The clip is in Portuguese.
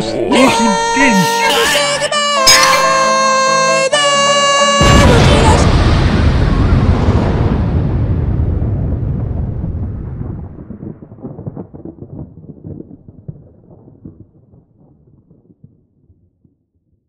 die. Where the